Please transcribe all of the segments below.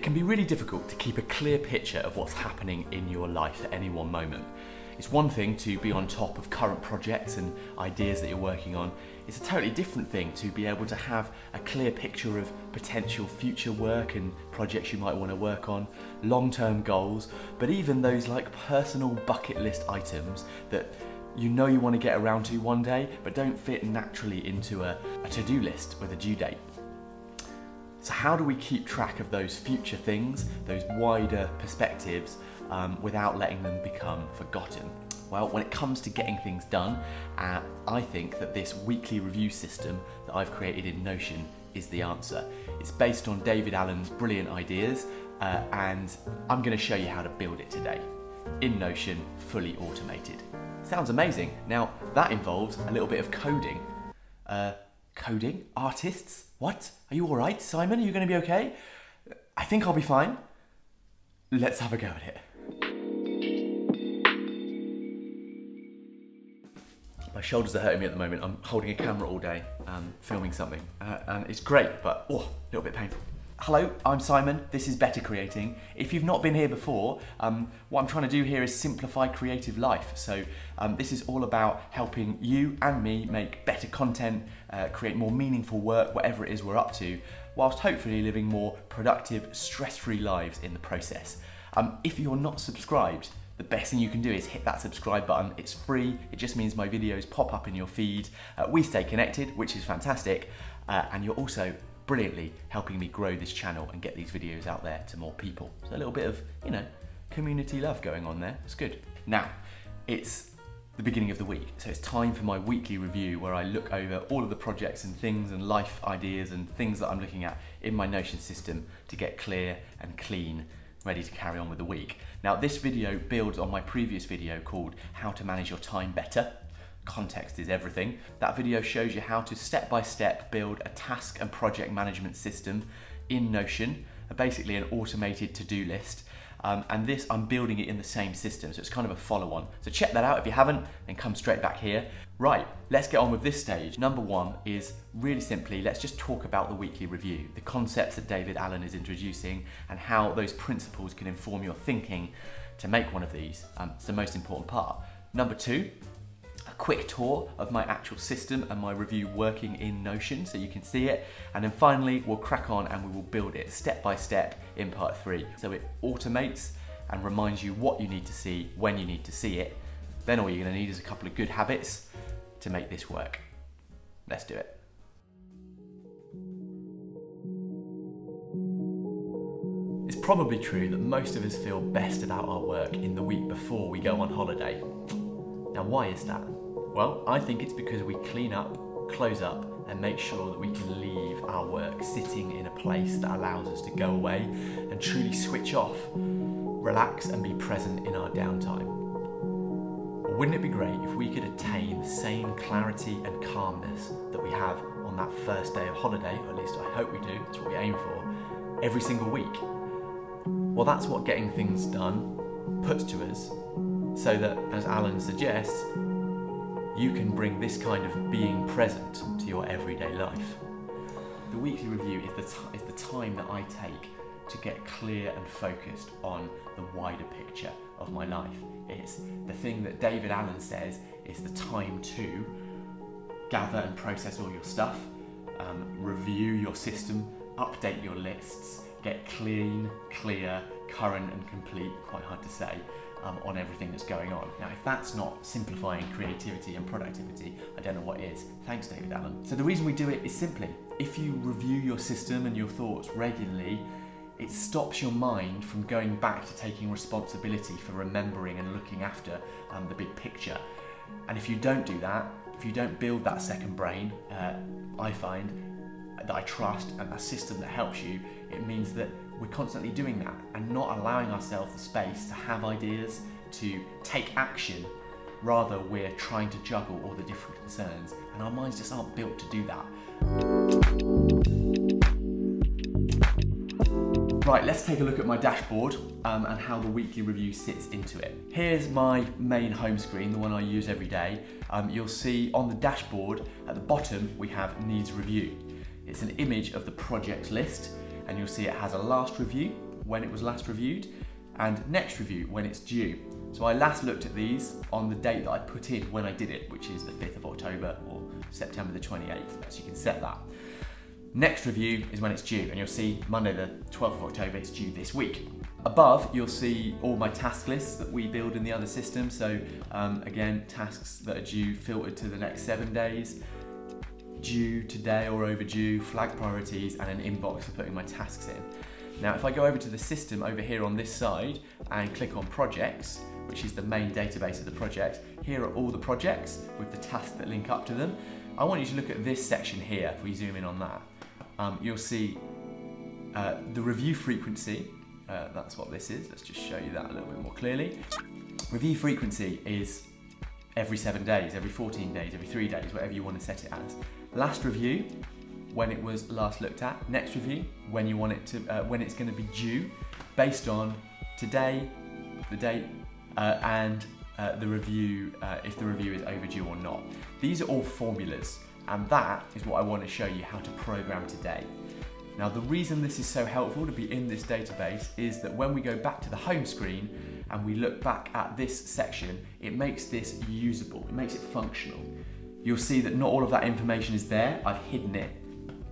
It can be really difficult to keep a clear picture of what's happening in your life at any one moment. It's one thing to be on top of current projects and ideas that you're working on. It's a totally different thing to be able to have a clear picture of potential future work and projects you might want to work on, long-term goals, but even those like personal bucket list items that you know you want to get around to one day, but don't fit naturally into a, a to-do list with a due date. So how do we keep track of those future things, those wider perspectives, um, without letting them become forgotten? Well, when it comes to getting things done, uh, I think that this weekly review system that I've created in Notion is the answer. It's based on David Allen's brilliant ideas, uh, and I'm going to show you how to build it today in Notion, fully automated. Sounds amazing. Now, that involves a little bit of coding. Uh, coding? Artists? What? Are you all right, Simon? Are you going to be okay? I think I'll be fine. Let's have a go at it. My shoulders are hurting me at the moment. I'm holding a camera all day, um, filming something, uh, and it's great, but oh, a little bit painful. Hello, I'm Simon. This is Better Creating. If you've not been here before, um, what I'm trying to do here is simplify creative life. So um, this is all about helping you and me make better content, uh, create more meaningful work, whatever it is we're up to, whilst hopefully living more productive, stress-free lives in the process. Um, if you're not subscribed, the best thing you can do is hit that subscribe button. It's free. It just means my videos pop up in your feed. Uh, we stay connected, which is fantastic. Uh, and you're also brilliantly helping me grow this channel and get these videos out there to more people. So a little bit of, you know, community love going on there. It's good. Now, it's the beginning of the week, so it's time for my weekly review where I look over all of the projects and things and life ideas and things that I'm looking at in my Notion system to get clear and clean ready to carry on with the week. Now this video builds on my previous video called How to Manage Your Time Better context is everything. That video shows you how to step by step build a task and project management system in Notion, basically an automated to-do list. Um, and this, I'm building it in the same system, so it's kind of a follow-on. So check that out if you haven't, and come straight back here. Right, let's get on with this stage. Number one is really simply, let's just talk about the weekly review, the concepts that David Allen is introducing, and how those principles can inform your thinking to make one of these. Um, it's the most important part. Number two, quick tour of my actual system and my review working in Notion so you can see it. And then finally, we'll crack on and we will build it step by step in part three. So it automates and reminds you what you need to see when you need to see it. Then all you're gonna need is a couple of good habits to make this work. Let's do it. It's probably true that most of us feel best about our work in the week before we go on holiday. Now why is that? Well, I think it's because we clean up, close up, and make sure that we can leave our work sitting in a place that allows us to go away and truly switch off, relax, and be present in our downtime. wouldn't it be great if we could attain the same clarity and calmness that we have on that first day of holiday, or at least I hope we do, that's what we aim for, every single week? Well, that's what getting things done puts to us, so that, as Allen suggests, you can bring this kind of being present to your everyday life. The weekly review is the, is the time that I take to get clear and focused on the wider picture of my life. It's the thing that David Allen says is the time to gather and process all your stuff, um, review your system, update your lists, get clean, clear, current and complete, quite hard to say, um, on everything that's going on. Now, if that's not simplifying creativity and productivity, I don't know what is. Thanks, David Allen. So the reason we do it is simply, if you review your system and your thoughts regularly, it stops your mind from going back to taking responsibility for remembering and looking after um, the big picture. And if you don't do that, if you don't build that second brain, uh, I find that I trust and a system that helps you, it means that we're constantly doing that and not allowing ourselves the space to have ideas, to take action. Rather, we're trying to juggle all the different concerns, and our minds just aren't built to do that. Right, let's take a look at my dashboard um, and how the weekly review sits into it. Here's my main home screen, the one I use every day. Um, you'll see on the dashboard at the bottom we have needs review. It's an image of the project list and you'll see it has a last review when it was last reviewed and next review when it's due. So I last looked at these on the date that I put in when I did it, which is the 5th of October or September the 28th, so you can set that. Next review is when it's due, and you'll see Monday the 12th of October, it's due this week. Above, you'll see all my task lists that we build in the other system. So um, again, tasks that are due filtered to the next seven days, due today or overdue, flag priorities, and an inbox for putting my tasks in. Now, if I go over to the system over here on this side and click on projects, which is the main database of the project, here are all the projects with the tasks that link up to them. I want you to look at this section here, if we zoom in on that. Um, you'll see uh, the review frequency, uh, that's what this is. Let's just show you that a little bit more clearly. Review frequency is every seven days, every 14 days, every three days, whatever you want to set it as. Last review, when it was last looked at. Next review, when you want it to, uh, when it's going to be due, based on today, the date, uh, and uh, the review, uh, if the review is overdue or not. These are all formulas, and that is what I want to show you how to program today. Now the reason this is so helpful to be in this database is that when we go back to the home screen and we look back at this section, it makes this usable, it makes it functional. You'll see that not all of that information is there, I've hidden it.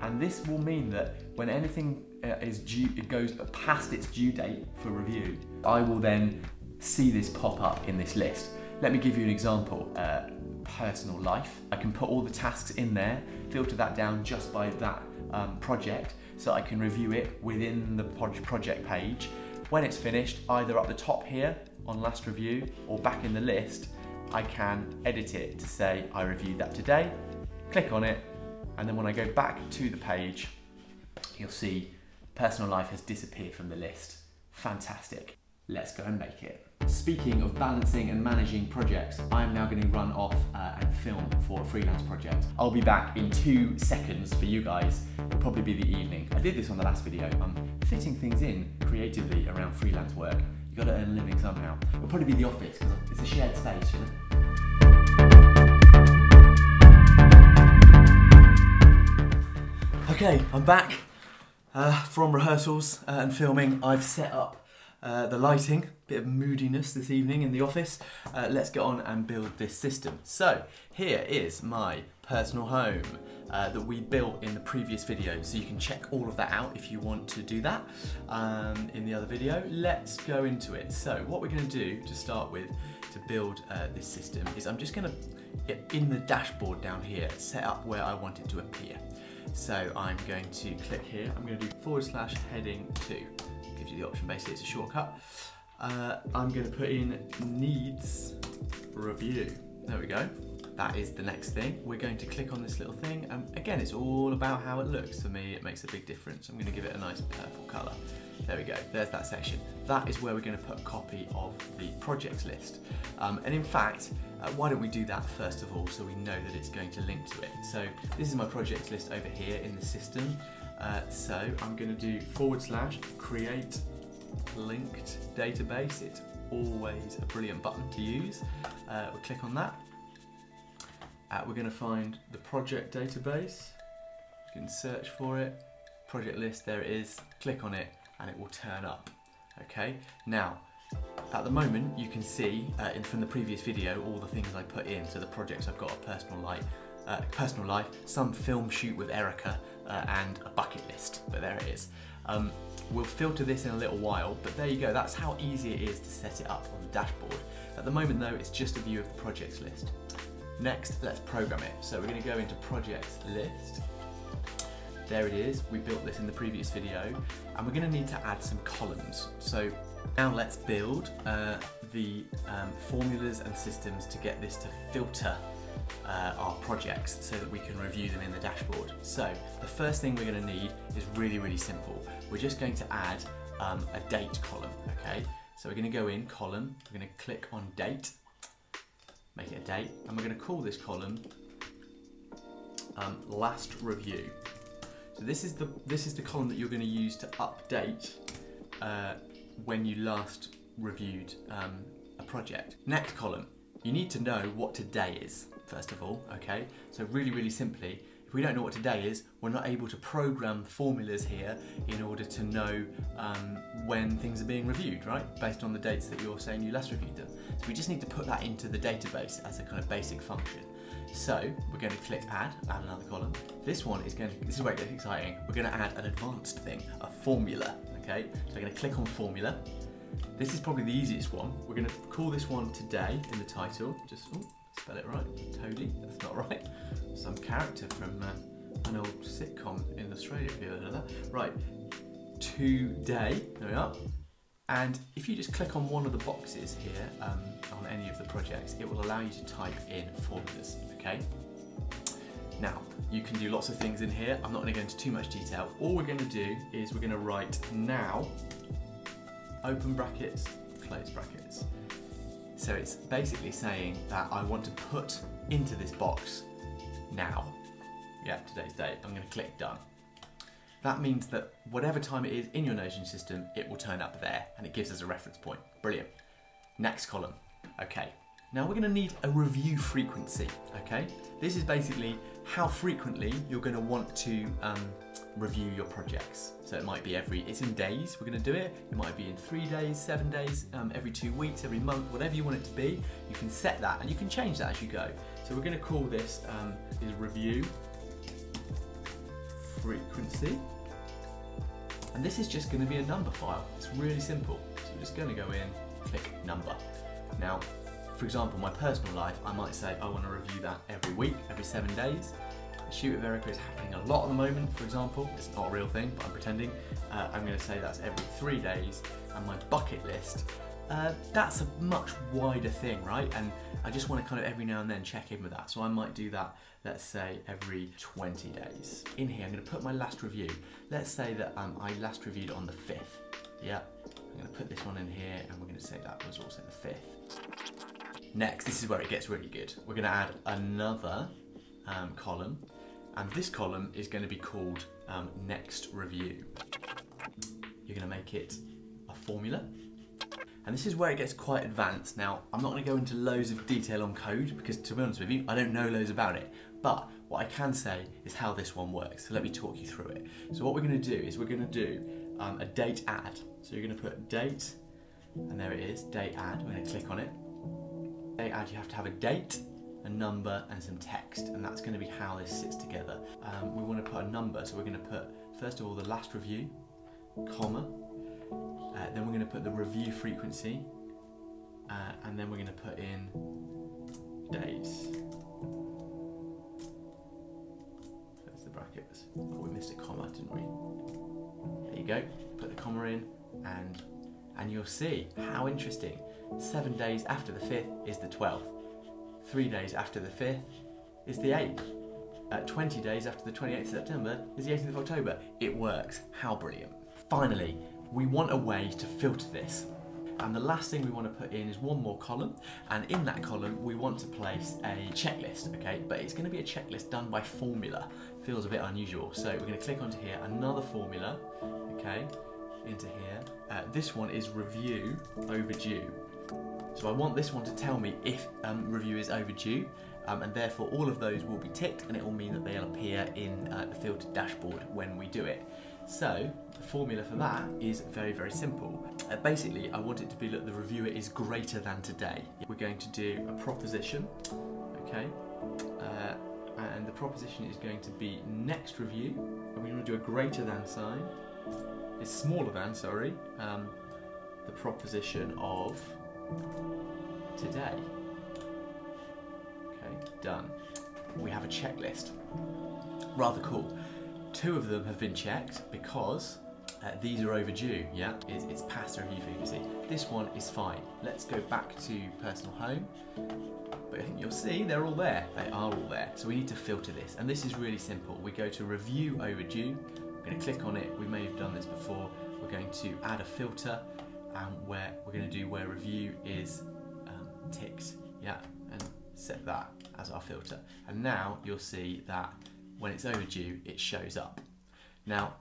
And this will mean that when anything uh, is due, it goes past its due date for review, I will then see this pop up in this list. Let me give you an example. Uh, personal life. I can put all the tasks in there, filter that down just by that um, project, so I can review it within the project page. When it's finished, either up the top here on last review or back in the list, I can edit it to say I reviewed that today, click on it, and then when I go back to the page, you'll see personal life has disappeared from the list. Fantastic. Let's go and make it. Speaking of balancing and managing projects, I'm now going to run off uh, and film for a freelance project. I'll be back in two seconds for you guys. It'll probably be the evening. I did this on the last video. I'm fitting things in creatively around freelance work. You gotta earn a living somehow. It'll probably be the office because it's a shared space, you know? Okay, I'm back uh, from rehearsals uh, and filming. I've set up uh, the lighting, bit of moodiness this evening in the office. Uh, let's get on and build this system. So here is my personal home uh, that we built in the previous video. So you can check all of that out if you want to do that um, in the other video. Let's go into it. So what we're gonna do to start with to build uh, this system is I'm just gonna, in the dashboard down here, set up where I want it to appear. So I'm going to click here, I'm going to do forward slash heading 2 gives you the option basically, it's a shortcut. Uh, I'm going to put in needs review. There we go. That is the next thing. We're going to click on this little thing. And again, it's all about how it looks. For me, it makes a big difference. I'm going to give it a nice purple colour. There we go, there's that section. That is where we're going to put a copy of the projects list. Um, and in fact, uh, why don't we do that first of all so we know that it's going to link to it. So this is my projects list over here in the system. Uh, so I'm going to do forward slash create linked database. It's always a brilliant button to use. Uh, we'll click on that. Uh, we're going to find the project database. You can search for it. Project list, there it is. Click on it and it will turn up. Okay, now at the moment you can see uh, in, from the previous video all the things I put in. So the projects I've got a personal life, uh, personal life, some film shoot with Erica, uh, and a bucket list, but there it is. Um, we'll filter this in a little while, but there you go, that's how easy it is to set it up on the dashboard. At the moment though, it's just a view of the projects list. Next, let's program it. So we're gonna go into projects list. There it is, we built this in the previous video, and we're gonna need to add some columns. So now let's build uh, the um, formulas and systems to get this to filter uh, our projects so that we can review them in the dashboard. So the first thing we're going to need is really, really simple. We're just going to add um, a date column, okay? So we're going to go in column, we're going to click on date, make it a date, and we're going to call this column um, last review. So this is the this is the column that you're going to use to update uh, when you last reviewed um, a project. Next column, you need to know what today is first of all, okay? So really, really simply, if we don't know what today is, we're not able to program formulas here in order to know um, when things are being reviewed, right? Based on the dates that you're saying you last reviewed them. So we just need to put that into the database as a kind of basic function. So we're going to click add, add another column. This one is going to, this is where it gets exciting. We're going to add an advanced thing, a formula, okay? So we're going to click on formula. This is probably the easiest one. We're going to call this one today in the title. Just oh, spell it right. Toady, that's not right. Some character from uh, an old sitcom in Australia, if you heard of that. Right, today, there we are. And if you just click on one of the boxes here um, on any of the projects, it will allow you to type in formulas, okay? Now, you can do lots of things in here. I'm not gonna go into too much detail. All we're gonna do is we're gonna write now, open brackets, close brackets. So it's basically saying that I want to put into this box now. Yeah, today's date. I'm gonna click done. That means that whatever time it is in your Notion system, it will turn up there and it gives us a reference point. Brilliant. Next column. Okay. Now we're going to need a review frequency. Okay. This is basically how frequently you're going to want to um, review your projects. So it might be every, it's in days we're going to do it. It might be in three days, seven days, um, every two weeks, every month, whatever you want it to be. You can set that and you can change that as you go. So we're going to call this um, is review frequency. And this is just going to be a number file. It's really simple. So we're just going to go in, click number. Now, for example, my personal life, I might say I want to review that every week, every seven days. Shoot with Erica is happening a lot at the moment, for example. It's not a real thing, but I'm pretending. Uh, I'm going to say that's every three days. And my bucket list, uh, that's a much wider thing, right? And I just want to kind of every now and then check in with that. So I might do that, let's say, every 20 days. In here, I'm going to put my last review. Let's say that um, I last reviewed on the 5th. Yeah, I'm going to put this one in here and we're going to say that was also the 5th. Next, this is where it gets really good. We're going to add another um, column and this column is going to be called um, next review. You're going to make it a formula and this is where it gets quite advanced. Now, I'm not gonna go into loads of detail on code because to be honest with you, I don't know loads about it. But what I can say is how this one works. So let me talk you through it. So what we're gonna do is we're gonna do um, a date add. So you're gonna put date, and there it is, date add. We're gonna click on it. Date add, you have to have a date, a number, and some text. And that's gonna be how this sits together. Um, we wanna put a number, so we're gonna put, first of all, the last review, comma, uh, then we're going to put the review frequency, uh, and then we're going to put in dates. Close the brackets. Oh, we missed a comma, didn't we? There you go. Put the comma in, and and you'll see how interesting. Seven days after the fifth is the twelfth. Three days after the fifth is the eighth. Uh, 20 days after the 28th of September is the 18th of October. It works. How brilliant. Finally, we want a way to filter this. And the last thing we want to put in is one more column, and in that column we want to place a checklist, okay? But it's going to be a checklist done by formula. Feels a bit unusual. So we're going to click onto here, another formula, okay, into here. Uh, this one is review overdue. So I want this one to tell me if um, review is overdue, um, and therefore all of those will be ticked, and it will mean that they'll appear in uh, the filtered dashboard when we do it. So the formula for that is very, very simple. Uh, basically, I want it to be that the reviewer is greater than today. We're going to do a proposition, okay? Uh, and the proposition is going to be next review, and we're going to do a greater than sign. It's smaller than, sorry, um, the proposition of today. Okay, done. We have a checklist. Rather cool. Two of them have been checked because uh, these are overdue, yeah? It's, it's past review frequency. This one is fine. Let's go back to personal home. But I think you'll see they're all there. They are all there. So we need to filter this. And this is really simple. We go to review overdue. Going to click on it. We may have done this before. We're going to add a filter and where we're going to do where review is um, ticked, yeah? And set that as our filter. And now you'll see that when it's overdue, it shows up. Now,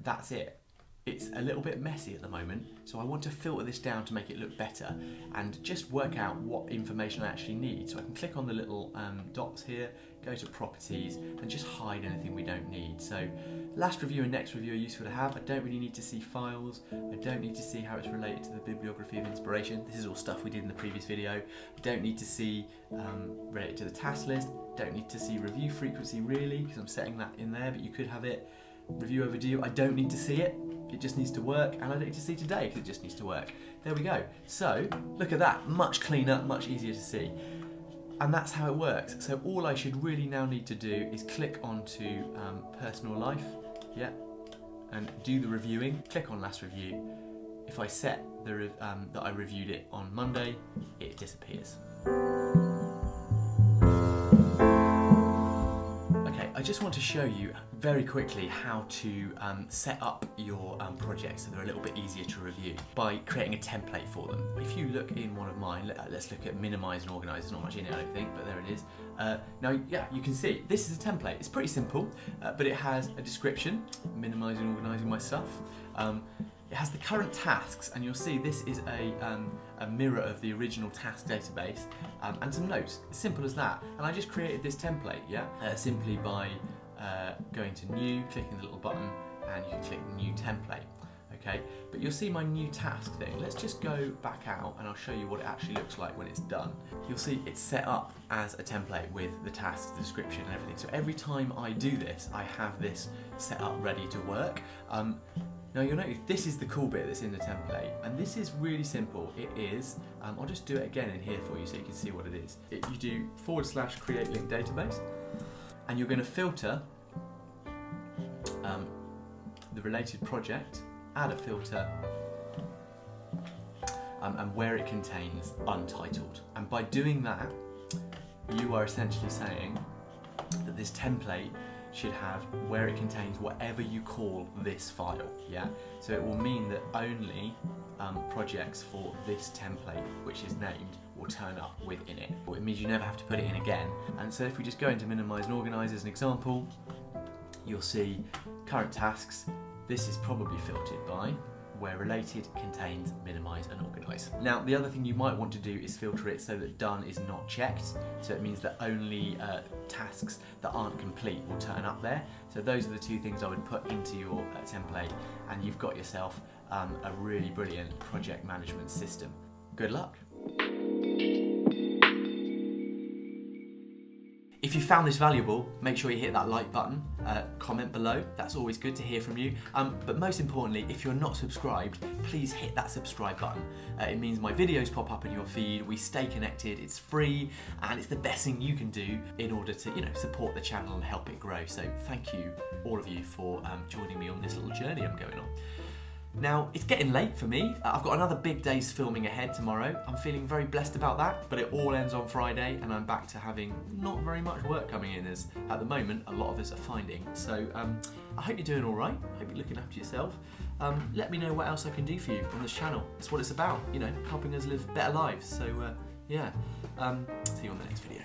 that's it. It's a little bit messy at the moment, so I want to filter this down to make it look better and just work out what information I actually need. So I can click on the little um, dots here, go to properties and just hide anything we don't need. So last review and next review are useful to have. I don't really need to see files. I don't need to see how it's related to the bibliography of inspiration. This is all stuff we did in the previous video. I don't need to see um, related to the task list. Don't need to see review frequency really because I'm setting that in there, but you could have it review overdue. I don't need to see it it just needs to work, and I don't need to see today because it just needs to work. There we go. So, look at that, much cleaner, much easier to see. And that's how it works. So all I should really now need to do is click onto um, personal life, yeah, and do the reviewing. Click on last review. If I set the um, that I reviewed it on Monday, it disappears. Just want to show you very quickly how to um, set up your um, projects so they're a little bit easier to review by creating a template for them. If you look in one of mine, let, us look at minimize and organize. There's not much in it, I don't think, but there it is. Uh, now, yeah, you can see this is a template. It's pretty simple, uh, but it has a description, minimizing organizing my stuff. Um, it has the current tasks, and you'll see this is a, um, a mirror of the original task database, um, and some notes. As simple as that. And I just created this template, yeah, uh, simply by uh, going to New, clicking the little button, and you can click New Template. Okay, but you'll see my new task thing. Let's just go back out and I'll show you what it actually looks like when it's done. You'll see it's set up as a template with the task, the description and everything. So every time I do this, I have this set up ready to work. Um, now you'll notice this is the cool bit that's in the template, and this is really simple. It is, um, I'll just do it again in here for you so you can see what it is. It, you do forward slash create link database, and you're going to filter um, the related project, add a filter, um, and where it contains untitled. And by doing that, you are essentially saying that this template should have where it contains whatever you call this file, yeah? So it will mean that only um, projects for this template, which is named, will turn up within it. It means you never have to put it in again. And so if we just go into minimize and organize as an example, you'll see current tasks. This is probably filtered by where related contains minimize and organize. Now the other thing you might want to do is filter it so that done is not checked. So it means that only uh, tasks that aren't complete will turn up there. So those are the two things I would put into your uh, template and you've got yourself um, a really brilliant project management system. Good luck. If you found this valuable, make sure you hit that like button, uh, comment below, that's always good to hear from you. Um, but most importantly, if you're not subscribed, please hit that subscribe button. Uh, it means my videos pop up in your feed, we stay connected, it's free, and it's the best thing you can do in order to you know, support the channel and help it grow. So thank you, all of you, for um, joining me on this little journey I'm going on. Now, it's getting late for me. I've got another big day's filming ahead tomorrow. I'm feeling very blessed about that, but it all ends on Friday and I'm back to having not very much work coming in as at the moment a lot of us are finding. So um, I hope you're doing all right. I hope you're looking after yourself. Um, let me know what else I can do for you on this channel. It's what it's about, you know, helping us live better lives. So uh, yeah, um, see you on the next video.